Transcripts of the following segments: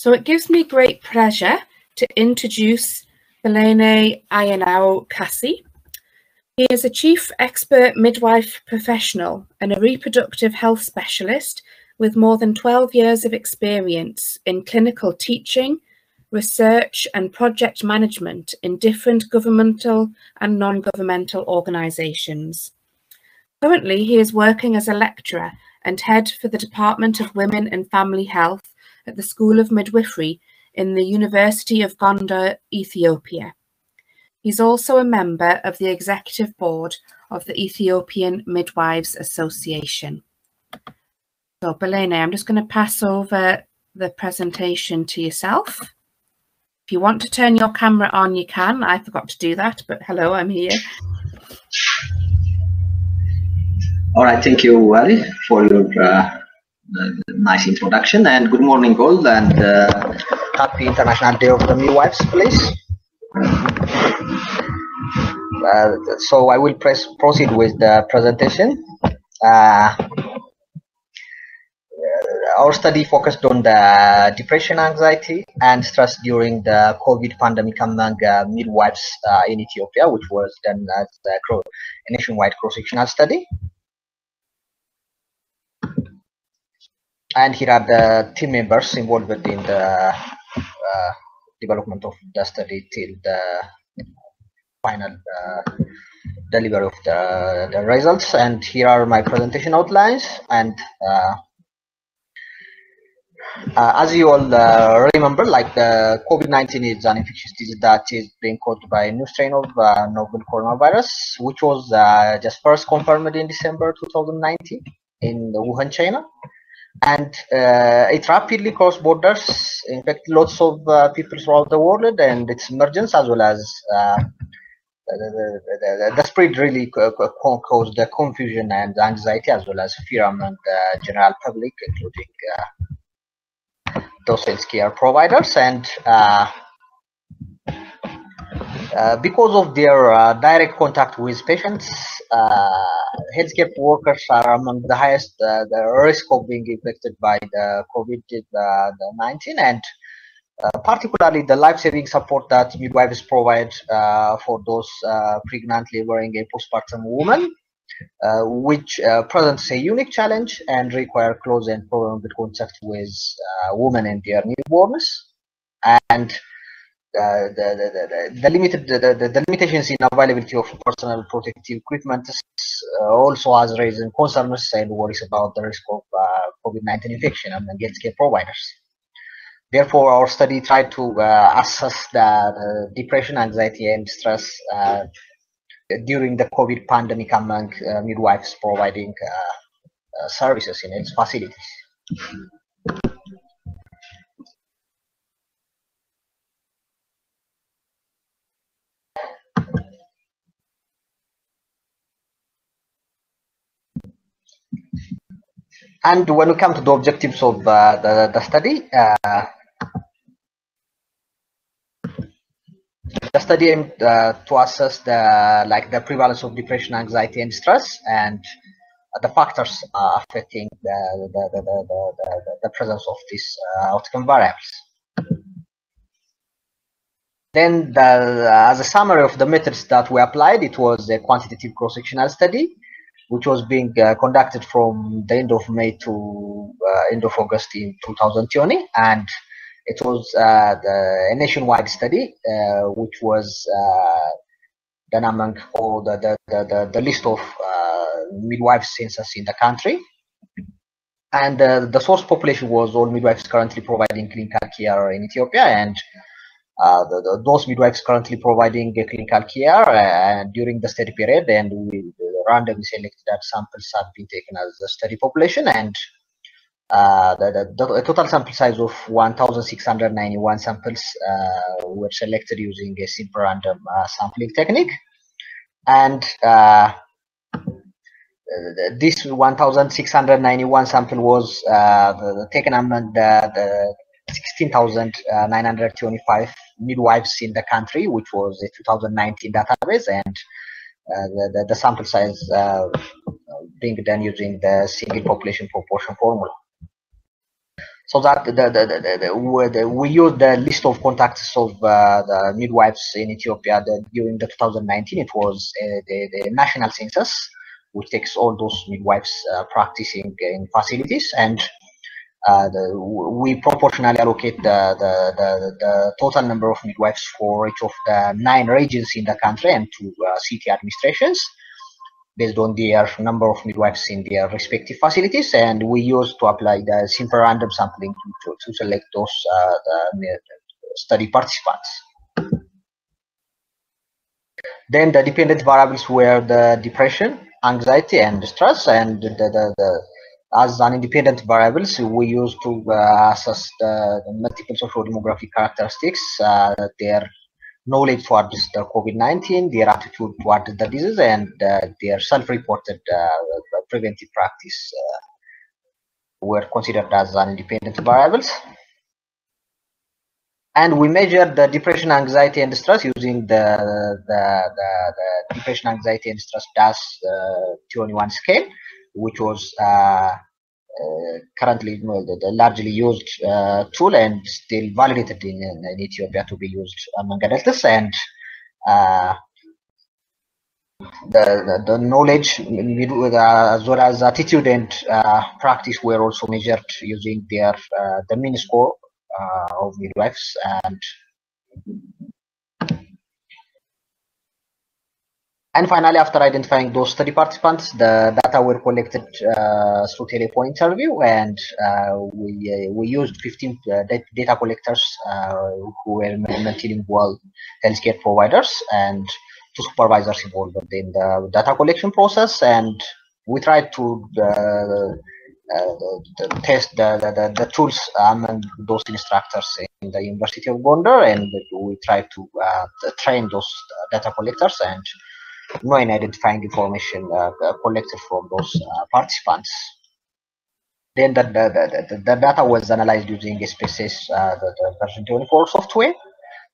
So it gives me great pleasure to introduce Belayneh Ayanaw Kassie. He is a chief expert midwife professional and a reproductive health specialist with more than 12 years of experience in clinical teaching, research and project management in different governmental and non-governmental organisations. Currently, he is working as a lecturer and head for the Department of Women and Family Health at the School of Midwifery in the University of Gondar, Ethiopia. He's also a member of the executive board of the Ethiopian Midwives Association. So, Belayneh, I'm just going to pass over the presentation to yourself. If you want to turn your camera on, you can. I forgot to do that, but hello, I'm here. All right, thank you, Ally, for your uh, nice introduction, and good morning, all, and uh, happy International Day of the Midwives, please. Uh, so I will press proceed with the presentation. Uh, our study focused on the depression, anxiety, and stress during the COVID pandemic among uh, midwives uh, in Ethiopia, which was done as a nationwide cross-sectional study. And here are the team members involved in the uh, development of the study till the final uh, delivery of the, the results. And here are my presentation outlines. And uh, uh as you all uh, remember like the COVID-19 is an infectious disease that is being caused by a new strain of uh, novel coronavirus which was just first confirmed in December 2019 in Wuhan, China and uh, it rapidly crossed borders, infected lots of uh, people throughout the world, and its emergence as well as uh, the, the, the, spread really caused the confusion and anxiety as well as fear among the general public, including uh, those healthcare providers. And uh, uh, because of their uh, direct contact with patients, uh, healthcare workers are among the highest uh, the risk of being infected by the COVID-19 and uh, particularly the life-saving support that midwives provide for those pregnant, laboring, and postpartum women, which presents a unique challenge and require close and prolonged contact with women and their newborns. And the, the, the, the, limited the, the, limitations in availability of personal protective equipment uh, also has raised concerns and worries about the risk of uh, COVID-19 infection among healthcare providers. Therefore, our study tried to uh, assess the, depression, anxiety, and stress uh, during the COVID pandemic among uh, midwives providing uh, services in its facilities. And when we come to the objectives of uh, the, the study, uh, the study aimed uh, to assess the like the prevalence of depression, anxiety, and stress, and the factors affecting the the, the, the, the, presence of these uh, outcome variables. Then, the, as a summary of the methods that we applied, it was a quantitative cross-sectional study which was being uh, conducted from the end of May to uh, end of August in 2020, and it was uh, the, a nationwide study uh, which was uh, done among all the the, the, the list of uh, midwives census in the country. And the source population was all midwives currently providing clinical care in Ethiopia, and uh, the, the, those midwives currently providing clinical care uh, during the study period, and we randomly selected that samples have been taken as the study population, and uh, the, the, the, total sample size of 1,691 samples uh, were selected using a simple random uh, sampling technique, and this 1,691 sample was taken among the, the 16,925 midwives in the country, which was a 2019 database, and uh, the, the, the, sample size uh, being done using the single population proportion formula. so that the, the, the, the, we use the list of contacts of uh, the midwives in Ethiopia the, during the 2019. It was uh, the, the national census, which takes all those midwives uh, practicing in facilities, and uh, the, we proportionally allocate the, the, the, total number of midwives for each of the nine regions in the country and to uh, city administrations based on their number of midwives in their respective facilities. And we use to apply the simple random sampling to, to select those uh, study participants. Then the dependent variables were the depression, anxiety, and stress, and the, the, the as an independent variables, we use to uh, assess the, multiple social demographic characteristics, uh, their knowledge towards the COVID-19, their attitude towards the disease, and uh, their self-reported uh, preventive practice uh, were considered as an independent variables. And we measured the depression, anxiety, and stress using the, the, the, the depression, anxiety, and stress DASS 21 scale which was uh, uh, currently you know, the, the, largely used uh, tool and still validated in, in, Ethiopia to be used among adults. And the, the, the, knowledge as well as attitude and uh, practice were also measured using their uh, the mean score uh, of midwives and And finally, after identifying those study participants, the data were collected uh, through telephone interview, and uh, we uh, we used 15 uh, data collectors uh, who were multilingual healthcare providers and two supervisors involved in the data collection process, and we tried to uh, test the, the, the, tools among those instructors in the University of Gondar, and we tried to train those data collectors and knowing identifying information uh, collected from those uh, participants. Then the, the, the, the, data was analyzed using SPSS, uh, the, version 24 software,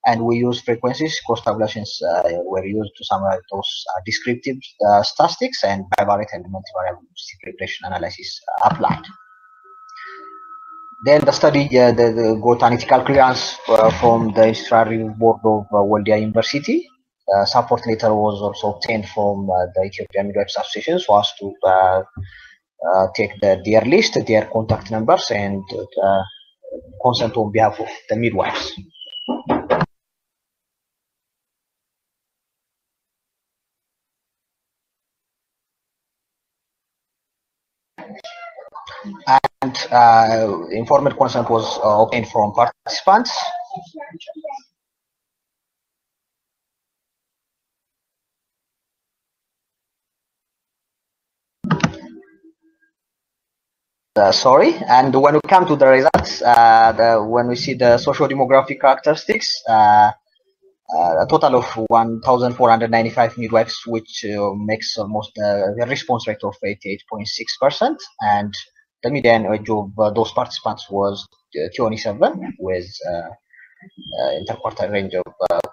and we use frequencies, cross tabulations uh, were used to summarize those uh, descriptive uh, statistics and bivariate and multivariate regression analysis applied. Then the study the, the got analytical clearance from the Review Board of Waldia University uh, support letter was also obtained from uh, the Ethiopian Midwives Association so as to uh, take the, their list, their contact numbers, and consent on behalf of the midwives. and uh, informed consent was uh, obtained from participants Uh, sorry, and when we come to the results, uh, the, when we see the social demographic characteristics, uh, uh a total of 1,495 midwives, which uh, makes almost a response rate of 88.6%, and the median age of those participants was 27, with interquartile range of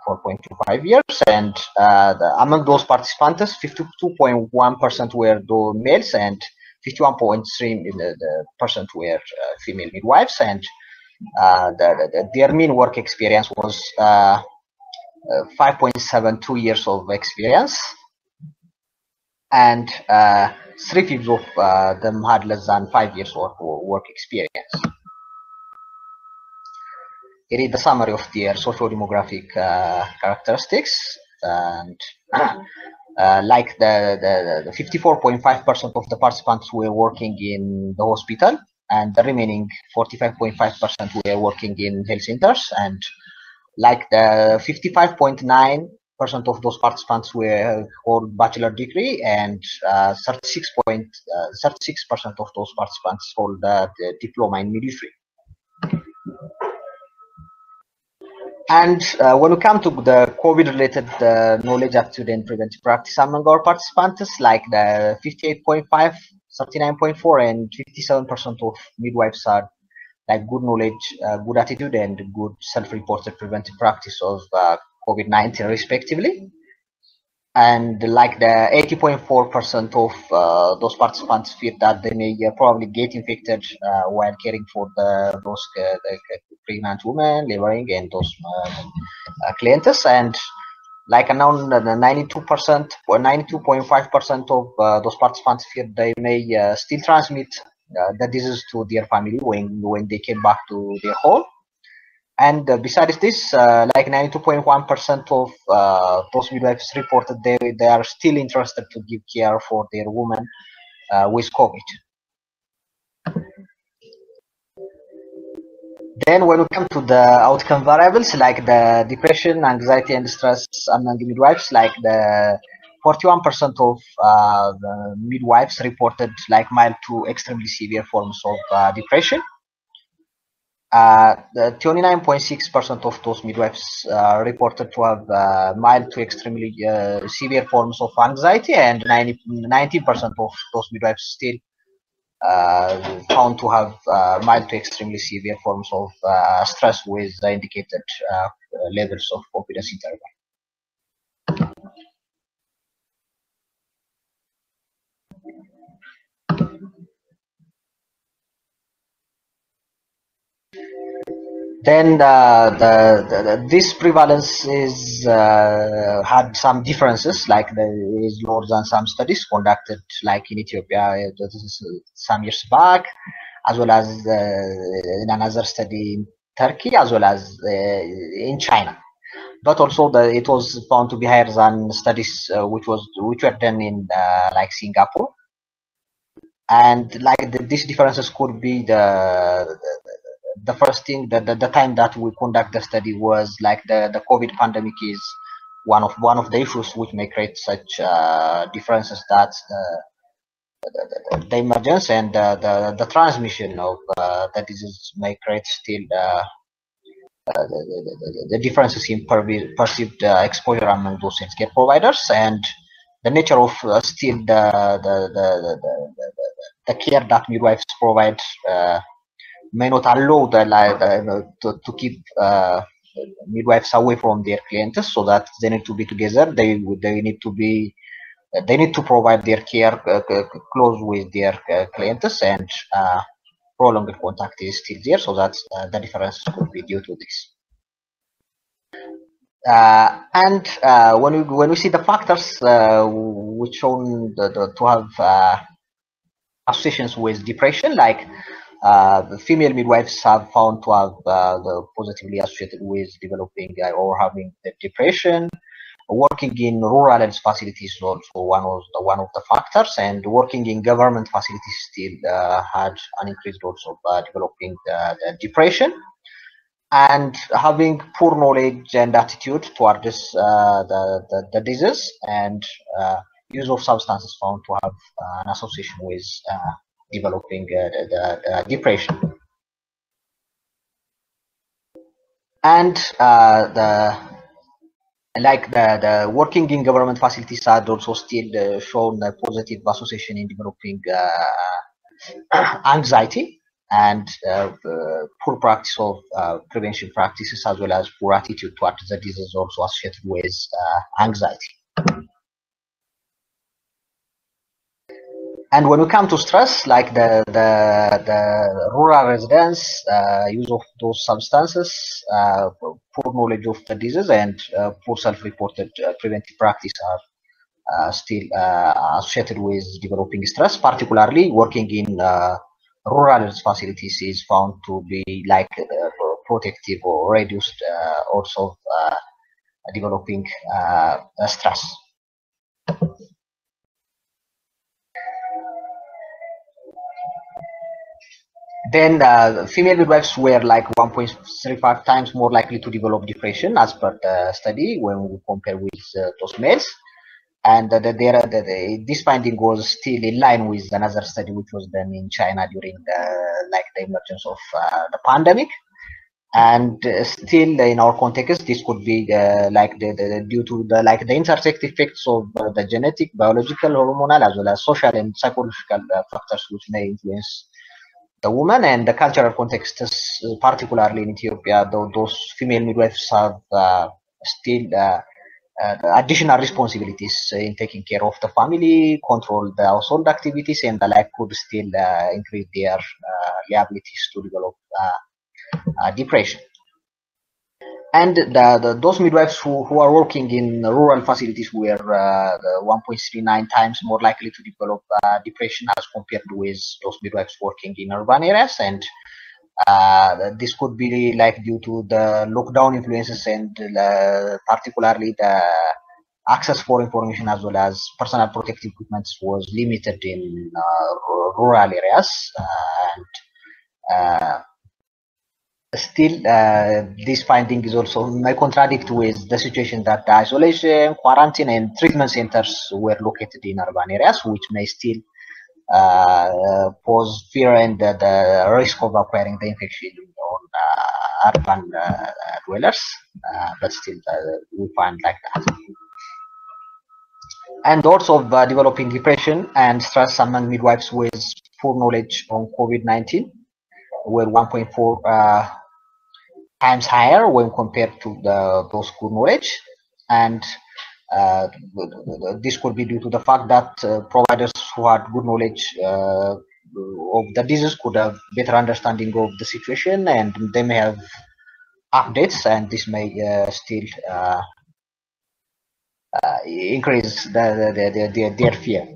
4.25 years, and the, among those participants, 52.1% were the males and 51.3 the, the percent were uh, female midwives, and uh, the, the, their mean work experience was uh, 5.72 years of experience, and three fifths of them had less than five years of work experience. Here is the summary of their socio-demographic characteristics and uh, like the 54.5% of the participants were working in the hospital and the remaining 45.5% were working in health centers. And like the 55.9 percent of those participants were hold bachelor degree and 36 uh, 36 uh, percent of those participants hold the diploma in midwifery and uh, when we come to the COVID-related uh, knowledge, attitude, and preventive practice among our participants, like the 58.5, 39.4, and 57% of midwives are like good knowledge, uh, good attitude, and good self-reported preventive practice of uh, COVID-19, respectively. And like the 80.4% of uh, those participants feared that they may uh, probably get infected uh, while caring for the those uh, the pregnant women, laboring, and those uh, uh, clients. And like around 92% or 92.5% of those participants feared they may still transmit the disease to their family when when they came back to their home. And uh, besides this, uh, like 92.1% of uh, those midwives reported they, they are still interested to give care for their women with COVID. Then when we come to the outcome variables like the depression, anxiety, and stress among midwives, like the 41% of uh, the midwives reported like mild to extremely severe forms of uh, depression. Uh, 29.6% of those midwives uh, reported to have uh, mild to extremely uh, severe forms of anxiety, and 90, 90% of those midwives still uh, found to have uh, mild to extremely severe forms of stress with the indicated levels of confidence interval. Then uh, the, the, this prevalence is uh, had some differences like there is lower than some studies conducted like in Ethiopia uh, some years back as well as uh, in another study in Turkey as well as uh, in China. But also the, it was found to be higher than studies uh, which was which were done in like Singapore. And like the, these differences could be the, the the first thing that the, the, time that we conduct the study was like the, the COVID pandemic is one of one of the issues which may create such uh, differences that uh, the, the, emergence and uh, the the transmission of uh, the disease may create still uh, uh, the, the, differences in perceived exposure among those healthcare providers and the nature of still the the, the, the, the, care that midwives provide may not allow the, uh, to, keep uh, midwives away from their clients so that they need to be together. They they need to be they need to provide their care uh, close with their uh, clients and uh, prolonged contact is still there. So that uh, the difference could be due to this. Uh, and when we when we see the factors which shown the, the, to have associations with depression like uh, the female midwives have found to have uh, the positively associated with developing uh, or having depression. Working in rural health facilities is also one of the one of the factors, and working in government facilities still uh, had an increased also uh, developing depression and having poor knowledge and attitude towards uh, the, the, the disease and use of substances found to have an association with developing uh, the, the, depression. And uh, the like the, the working in government facilities had also still uh, shown a positive association in developing anxiety and uh, poor practice of uh, prevention practices as well as poor attitude towards the disease also associated with anxiety. And when we come to stress, like the the, the rural residents, uh, use of those substances, uh, poor knowledge of the disease, and uh, poor self-reported uh, preventive practice are uh, still uh, associated with developing stress. Particularly, working in rural facilities is found to be like protective or reduced also developing stress. Then uh, female midwives were like 1.35 times more likely to develop depression as per the study when we compare with uh, those males. And uh, the, the, this finding was still in line with another study which was done in China during the like the emergence of uh, the pandemic. And uh, still in our context, this could be uh, like the, the, due to the like the intersect effects of the genetic, biological, hormonal, as well as social and psychological factors which may influence the woman and the cultural context, particularly in Ethiopia, though those female midwives have uh, still uh, uh, additional responsibilities in taking care of the family, control the household activities, and the like could still uh, increase their uh, liabilities to develop uh, depression. And the, the, those midwives who, who are working in rural facilities were 1.39 times more likely to develop depression as compared with those midwives working in urban areas. And uh, this could be like due to the lockdown influences and uh, particularly the access for information as well as personal protective equipment was limited in uh, rural areas and uh, still uh, this finding is also may contradict with the situation that the isolation quarantine and treatment centers were located in urban areas which may still uh, pose fear and the, the, risk of acquiring the infection on uh, urban uh, dwellers, but still we find like that. And also developing depression and stress among midwives with poor knowledge on COVID-19 were 1.4 times higher when compared to the, those good knowledge. And uh, this could be due to the fact that uh, providers who had good knowledge uh, of the disease could have better understanding of the situation and they may have updates and this may still increase the, the, the, the, their fear.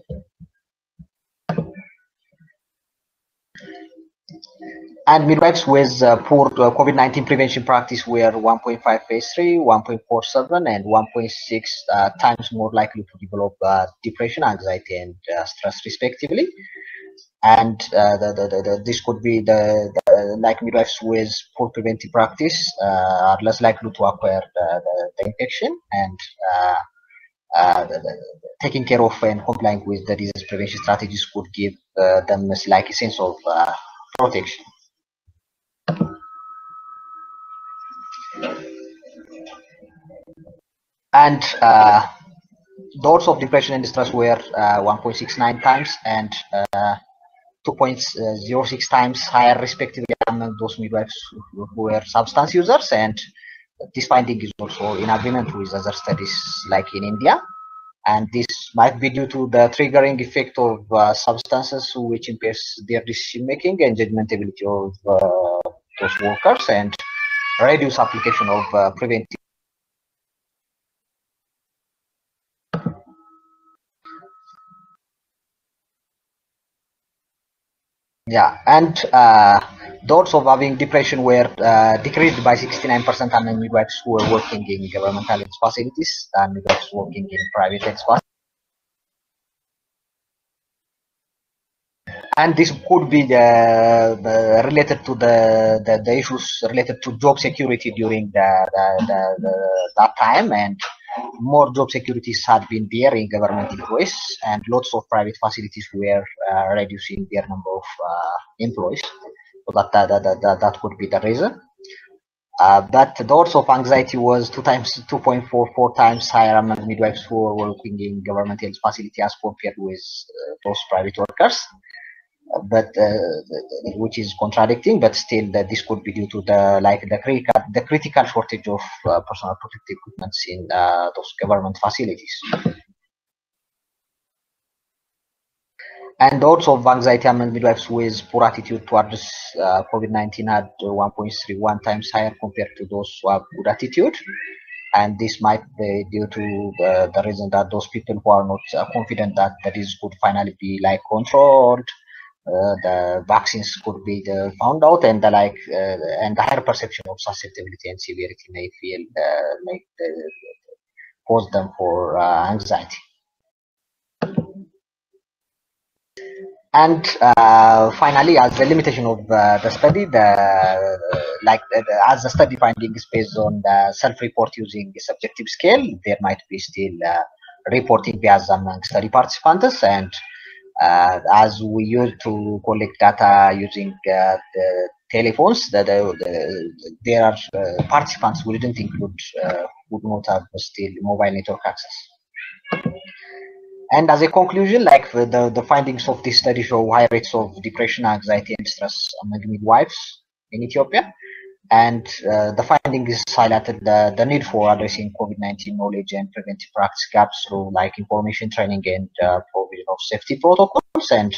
And midwives with uh, poor uh, COVID-19 prevention practice were 1.5 phase 3, 1.47, and 1.6 uh, times more likely to develop uh, depression, anxiety, and uh, stress, respectively. And uh, the, the, the, this could be the, like midwives with poor preventive practice are less likely to acquire the, infection and taking care of and complying with the disease prevention strategies could give them like a sense of protection. And uh, of depression and distress were uh, 1.69 times and uh, 2.06 times higher respectively among those midwives who were substance users. And this finding is also in agreement with other studies like in India. And this might be due to the triggering effect of uh, substances which impairs their decision making and judgment ability of uh, those workers and reduce application of uh, preventive Yeah, and uh, those of having depression were uh, decreased by 69% among midwives who were working in governmental facilities and midwives working in private facilities. And this could be the, the related to the, the, the, issues related to job security during the, the that time and more job securities had been there in government employees and lots of private facilities were uh, reducing their number of uh, employees. So that, that, that, that, that could be the reason. Uh, but the odds of anxiety was two times 2.44 times higher among midwives who were working in government health facility as compared with uh, those private workers but uh, which is contradicting but still that this could be due to the like the critical the critical shortage of uh, personal protective equipment in uh, those government facilities and also of anxiety among midwives with poor attitude towards uh, COVID-19 had 1.31 times higher compared to those who have good attitude. And this might be due to the, the reason that those people who are not uh, confident that that is could finally be like controlled the vaccines could be found out and the like uh, and the higher perception of susceptibility and severity may feel uh, may cause them for anxiety. And uh, finally as the limitation of uh, the study the like the, as the study finding is based on the self-report using subjective scale there might be still uh, reporting bias among study participants and uh, as we used to collect data using uh, the telephones that uh, the, there are uh, participants who didn't include uh, would not have still mobile network access. And as a conclusion like the, the findings of this study show high rates of depression anxiety and stress among midwives in ethiopia and uh, the findings highlighted the, the need for addressing COVID-19 knowledge and preventive practice gaps through like information training and uh, provision of safety protocols and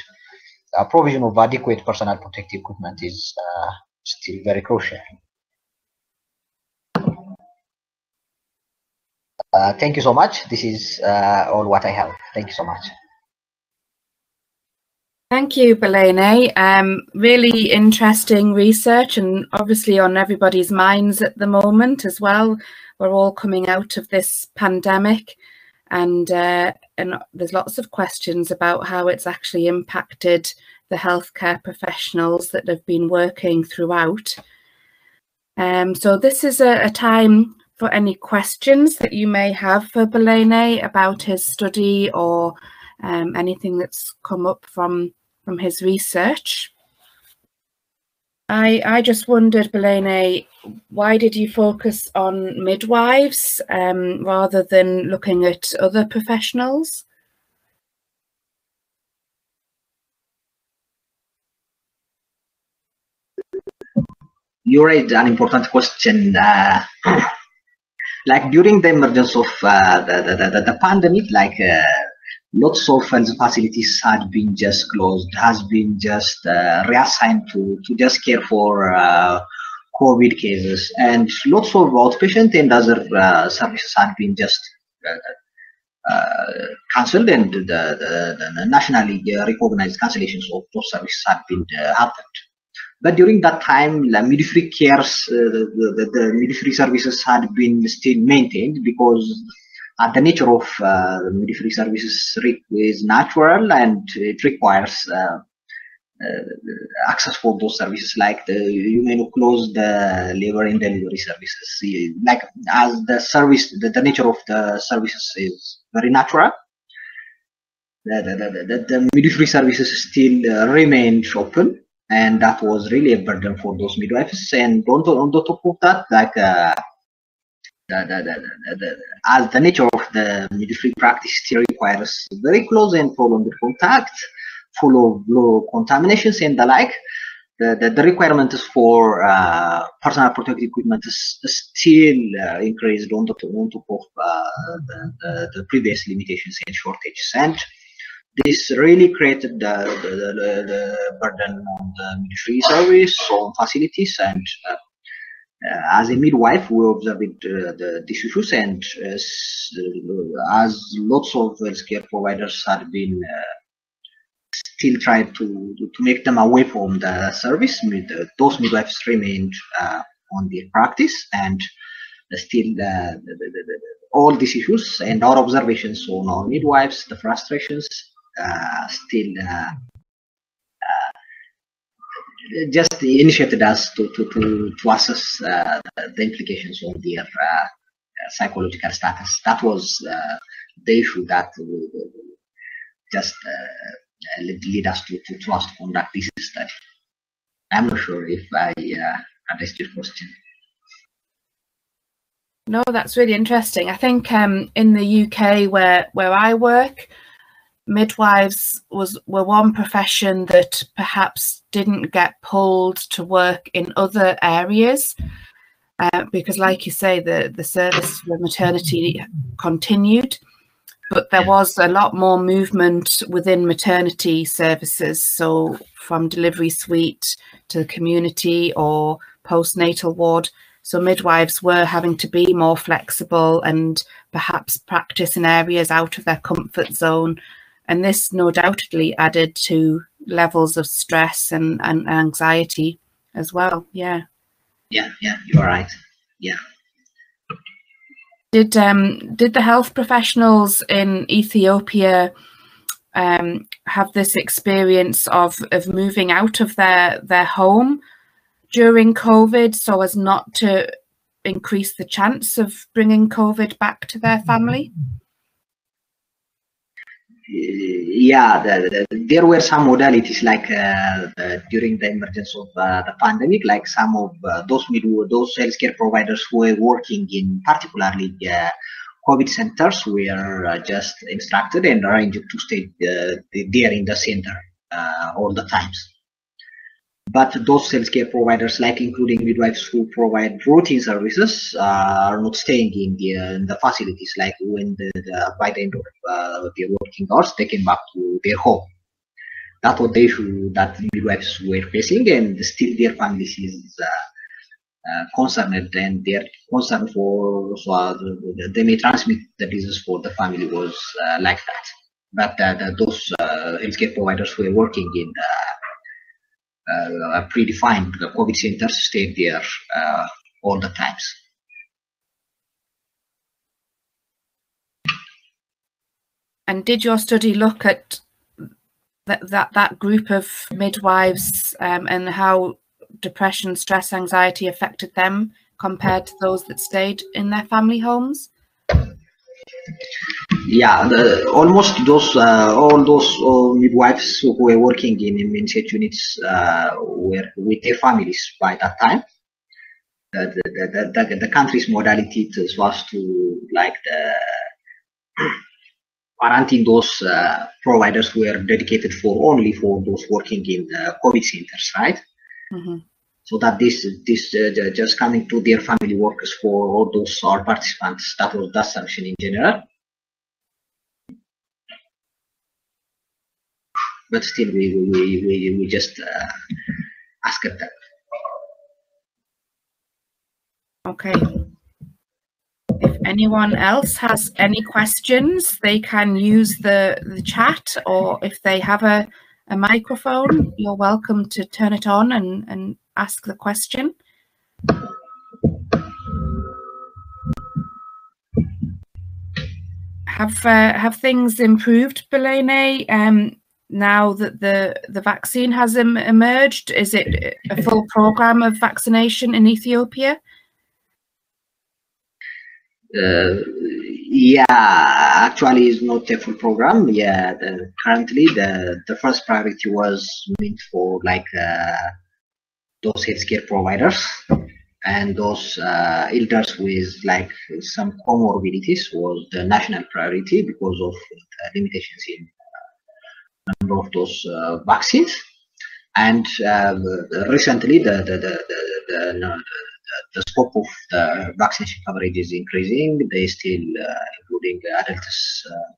uh, provision of adequate personal protective equipment is uh, still very crucial. Uh, thank you so much. This is uh, all what I have. Thank you so much. Thank you, Belayneh. Um, really interesting research and obviously on everybody's minds at the moment as well. We're all coming out of this pandemic and, uh, and there's lots of questions about how it's actually impacted the healthcare professionals that have been working throughout. Um, so this is a, a time for any questions that you may have for Belayneh about his study or um, anything that's come up from from his research. I I just wondered, Belayneh, why did you focus on midwives um, rather than looking at other professionals? You raised an important question. Uh, like during the emergence of uh, the, the, the, the, pandemic, like uh, lots of facilities had been just closed, has been just uh, reassigned to, to just care for uh, COVID cases, and lots of outpatient and other uh, services had been just uh, cancelled, and the, the, the, nationally recognized cancellations of those services had been happened. But during that time, the midwifery cares, uh, the, the, the, midwifery services had been still maintained because uh, the nature of uh, midwifery services is natural and it requires uh, uh, access for those services. Like the you may close the labor and delivery services. Like as the service the, the nature of the services is very natural the, the, the, the midwifery services still uh, remain open. And that was really a burden for those midwives. And on, the, on the top of that, like uh, the, the, the, as the nature of the midwifery practice still requires very close and prolonged contact, full of low contaminations and the like, the, the, the requirements for uh, personal protective equipment is, still uh, increased on, top of uh, the, the, previous limitations and shortages. And this really created the, the, burden on the military service, on facilities, and uh, as a midwife, we observed uh, the, these issues, and uh, as lots of healthcare providers had been uh, still tried to to make them away from the service, those midwives remained uh, on their practice, and still the, the, the, all these issues and our observations on our midwives, the frustrations, uh, still uh, uh, just initiated us to, to, to, to assess the implications on their psychological status. That was the issue that just lead us to, to, to us to conduct this study. I'm not sure if I uh, addressed your question. No, that's really interesting. I think um, in the UK where where I work, midwives was were one profession that perhaps didn't get pulled to work in other areas uh, because like you say the the service for maternity continued but there was a lot more movement within maternity services. So from delivery suite to the community or postnatal ward so midwives were having to be more flexible and perhaps practice in areas out of their comfort zone and this no doubtedly added to levels of stress and, and anxiety as well. Yeah. Yeah, yeah, you're right. Yeah. Did um did the health professionals in Ethiopia um, have this experience of of moving out of their their home during COVID so as not to increase the chance of bringing COVID back to their family? Yeah, the, the, there were some modalities like uh, the, during the emergence of uh, the pandemic, like some of uh, those those healthcare providers who were working in particularly uh, COVID centers were uh, just instructed and arranged to stay uh, there in the center all the times. But those healthcare providers, like including midwives who provide routine services, uh, are not staying in the, uh, in the facilities. Like when the, the, by the end of uh, their working hours, they came back to their home. That's what the issue that midwives were facing, and still their families is uh, concerned, and their concern for so uh, they may transmit the disease for the family was uh, like that. But those healthcare providers who are working in uh, predefined COVID centers stayed there uh, all the times. And did your study look at that that, that group of midwives um, and how depression, stress, anxiety affected them compared to those that stayed in their family homes? Yeah, the, almost those uh, all those uh, midwives who were working in immediate units uh, were with their families by that time. The the, the, the, the country's modality was to like the those uh, providers who were dedicated for only for those working in the COVID centers, right? Mm -hmm. So that this this uh, just coming to their family workers for all those all participants that was that sanction in general but still we we we, we just uh, ask that. Okay. If anyone else has any questions, they can use the, the chat or if they have a, a microphone, you're welcome to turn it on and, and ask the question. Have uh, have things improved, Belayneh? Um, now that the the vaccine has em emerged? Is it a full program of vaccination in Ethiopia? Uh, yeah, actually, it's not a full program. Yeah, the, currently the the first priority was meant for like uh, those healthcare providers and those uh, elders with like some comorbidities was the national priority because of limitations in number of those uh, vaccines. And um, recently, the the, the, the, the, the scope of the vaccination coverage is increasing. They still, uh, including adults uh,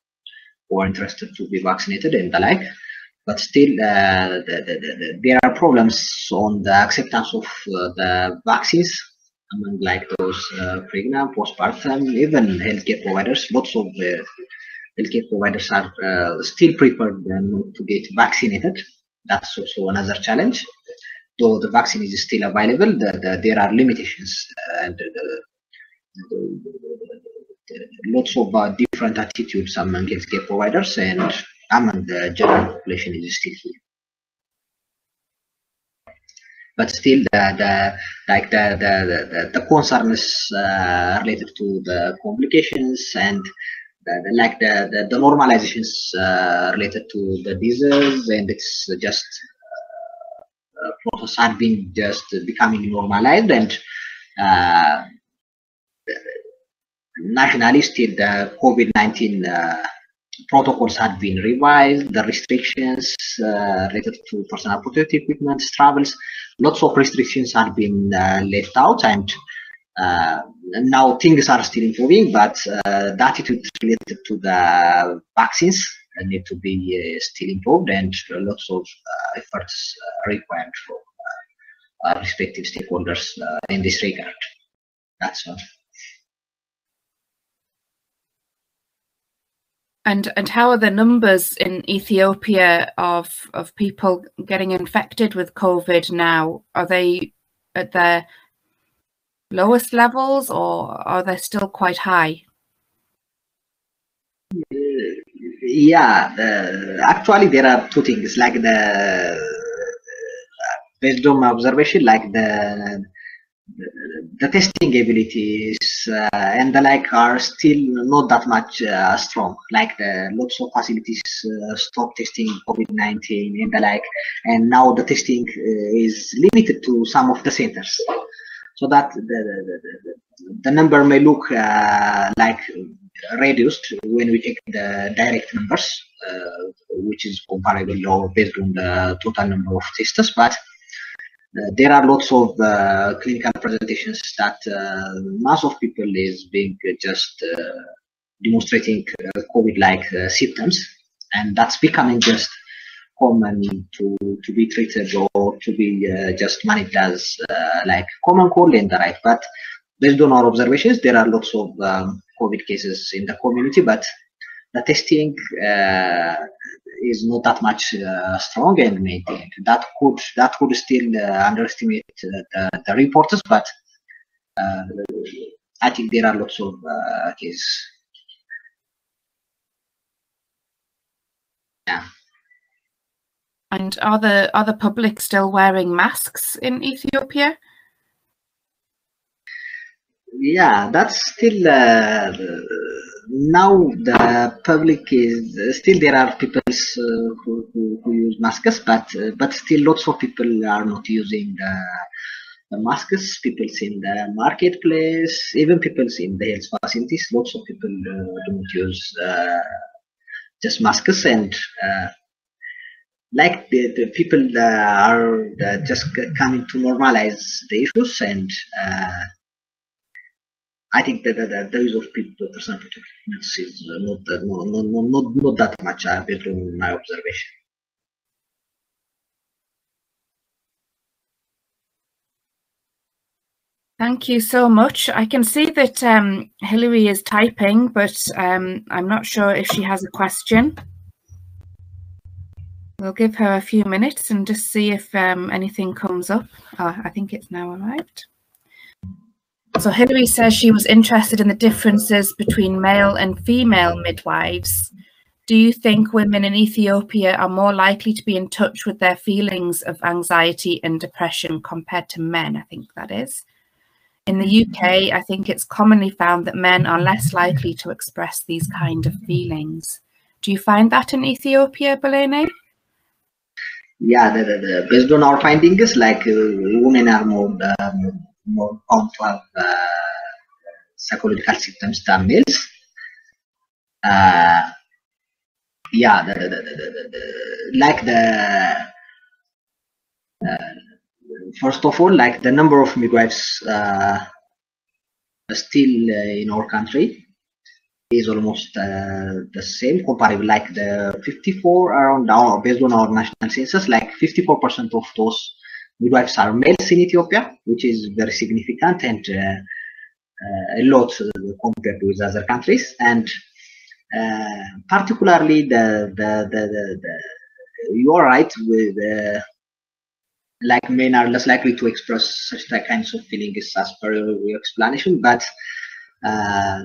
who are interested to be vaccinated and the like. But still, the, the, there are problems on the acceptance of the vaccines among like those uh, pregnant, postpartum, even healthcare providers. Lots of uh, healthcare providers are uh, still prepared to get vaccinated. That's also another challenge. Though the vaccine is still available, the, the, there are limitations and the, lots of uh, different attitudes among healthcare providers and among the general population is still here but still the, the like the the the, the concerns uh, related to the complications and the, like the, the, the normalizations uh, related to the disease and it's just uh, uh process had been just becoming normalized and uh, nationally still the COVID-19 uh, protocols had been revised, the restrictions uh, related to personal protective equipment, travels, lots of restrictions had been uh, left out and uh, now things are still improving, but uh, the attitude related to the vaccines need to be uh, still improved and lots of efforts required from respective stakeholders in this regard. That's all. And and how are the numbers in Ethiopia of of people getting infected with COVID now? Are they at their lowest levels or are they still quite high? Yeah, actually there are two things like the based on my observation, like the the, the testing abilities uh, and the like are still not that much uh, strong. Like the lots of facilities uh, stop testing COVID-19 and the like, and now the testing uh, is limited to some of the centers so that the, the, the, the number may look uh, like reduced when we take the direct numbers, uh, which is comparable or based on the total number of testers, but uh, there are lots of uh, clinical presentations that uh, mass of people is being just demonstrating COVID-like symptoms, and that's becoming just common to to be treated or to be uh, just managed as uh, like common cold in the right. But based on our observations, there are lots of um, COVID cases in the community, but the testing uh, is not that much uh, strong and maintained. That could that could still uh, underestimate the, the reporters, but I think there are lots of cases. Yeah. And are the are the public still wearing masks in Ethiopia? Yeah, that's still uh, now the public is still there are people uh, who, who, who, use masks, but uh, but still lots of people are not using the, the masks. People in the marketplace, even people in the health facilities, lots of people uh, don't use uh, just masks and uh, like the, the people that are just coming to normalize the issues and I think that, that the use of people percentage is not, not, not, not, not that much uh, on my observation. Thank you so much. I can see that um, Hillary is typing, but um, I'm not sure if she has a question. We'll give her a few minutes and just see if um, anything comes up. Oh, I think it's now arrived. So Hillary says she was interested in the differences between male and female midwives. Do you think women in Ethiopia are more likely to be in touch with their feelings of anxiety and depression compared to men? I think that is. In the UK, I think it's commonly found that men are less likely to express these kind of feelings. Do you find that in Ethiopia, Belayneh? Yeah, the, the, based on our findings, like uh, women are more um, more complex uh, psychological symptoms than males. Uh, yeah, the, the, the, like the uh, first of all, like the number of midwives uh, still uh, in our country is almost uh, the same comparable like the 54 around our based on our national census like 54 percent of those midwives are males in Ethiopia, which is very significant and uh, uh, a lot compared with other countries. And uh, particularly the, the, the, the, you are right with like men are less likely to express such kinds of feelings as per your explanation, but uh,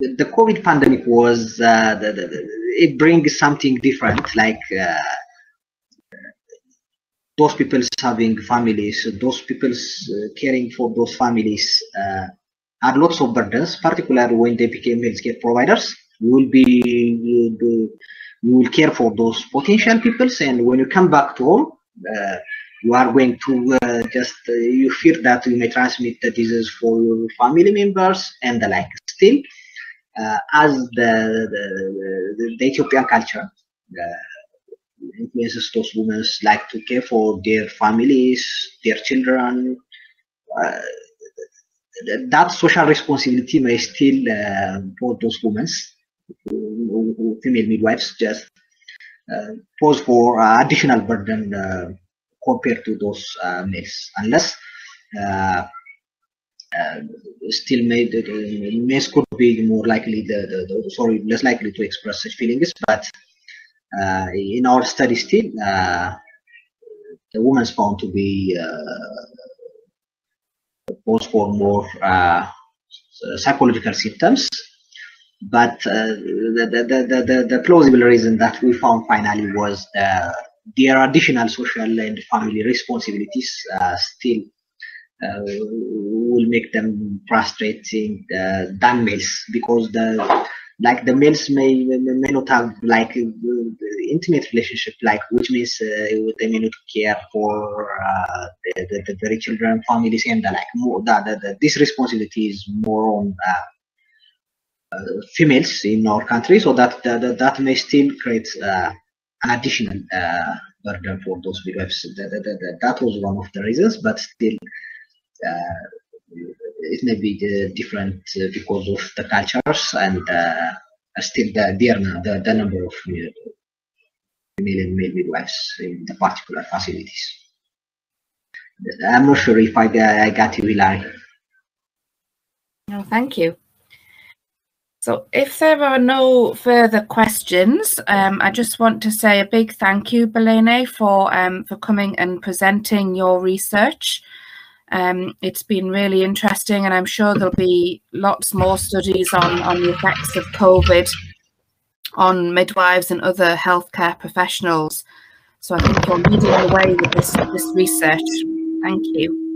the, the, COVID pandemic was uh, the, the, it brings something different, like uh, those people having families, those people uh, caring for those families uh, are lots of burdens, particularly when they became healthcare providers. You will be, you will care for those potential people, and when you come back to home, uh, you are going to uh, just you fear that you may transmit the disease for your family members and the like. Still, as the the, the, the Ethiopian culture influences those women like to care for their families, their children. Uh, that social responsibility may still uh, for those women, female midwives, just uh, pose for additional burden uh, compared to those uh, males, unless uh, still made uh, could be more likely the, the, the, sorry less likely to express such feelings, but uh, in our study still, uh, the woman is found to be pose uh, for more psychological symptoms but the, the, the, the, the, plausible reason that we found finally was there are additional social and family responsibilities uh, will make them frustrating than males because the like the males may may not have like intimate relationship like which means uh, they may not care for uh, the, the, the children families and the like more that the, this responsibility is more on uh, uh, females in our country so that that, that may still create uh, an additional uh, burden for those midwives. That, that, that, was one of the reasons, but still, uh, it may be different uh, because of the cultures and uh, still the, the, the number of female and midwives in the particular facilities. I'm not sure if I, I got you, Hilary. No, thank you. So if there are no further questions, um, I just want to say a big thank you, Belayneh, for um, for coming and presenting your research. Um, it's been really interesting, and I'm sure there'll be lots more studies on, on the effects of COVID on midwives and other healthcare professionals. So I think you're leading the way with this, this research. Thank you.